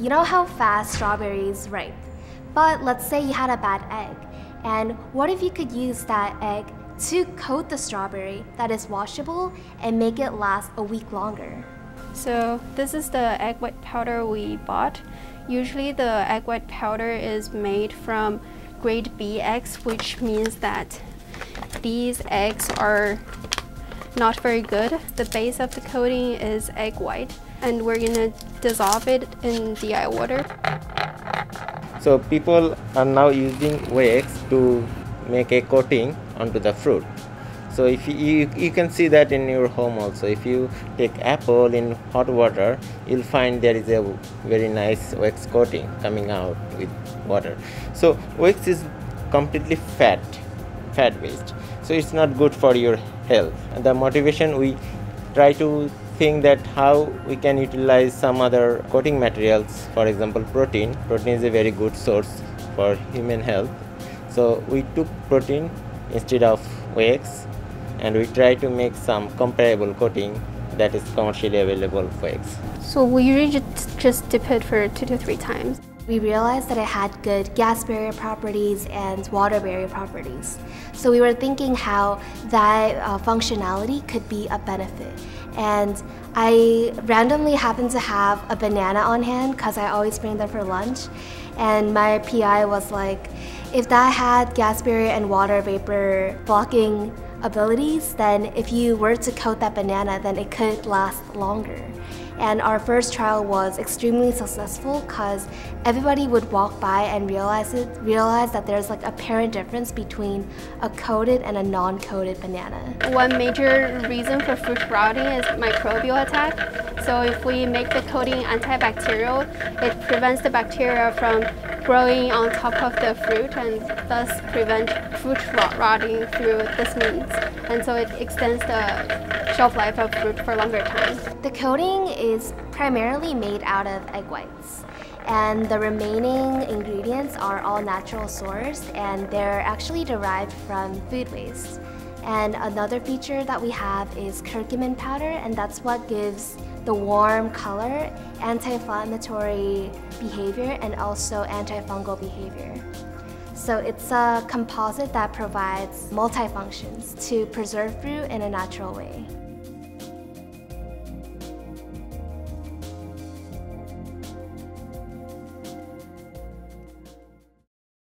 you know how fast strawberries ripe, but let's say you had a bad egg. And what if you could use that egg to coat the strawberry that is washable and make it last a week longer? So this is the egg white powder we bought. Usually the egg white powder is made from grade B eggs, which means that these eggs are not very good. The base of the coating is egg white and we're gonna dissolve it in DI water. So people are now using wax to make a coating onto the fruit. So if you, you, you, can see that in your home also. If you take apple in hot water, you'll find there is a very nice wax coating coming out with water. So wax is completely fat, fat based. So it's not good for your health. And the motivation we try to think that how we can utilize some other coating materials, for example protein. Protein is a very good source for human health. So we took protein instead of wax and we try to make some comparable coating that is commercially available for eggs. So we usually just, just dip it for two to three times. We realized that it had good gas barrier properties and water barrier properties. So we were thinking how that uh, functionality could be a benefit. And I randomly happened to have a banana on hand because I always bring them for lunch. And my PI was like, if that had gas barrier and water vapor blocking abilities, then if you were to coat that banana, then it could last longer. And our first trial was extremely successful because everybody would walk by and realize it, realize that there's like a apparent difference between a coated and a non-coated banana. One major reason for fruit rotting is microbial attack. So if we make the coating antibacterial, it prevents the bacteria from growing on top of the fruit and thus prevent fruit rot rotting through this means. And so it extends the shelf life of fruit for longer time. The coating is primarily made out of egg whites and the remaining ingredients are all natural sourced and they're actually derived from food waste. And another feature that we have is curcumin powder and that's what gives the warm color, anti-inflammatory behavior, and also antifungal behavior. So it's a composite that provides multifunctions to preserve fruit in a natural way.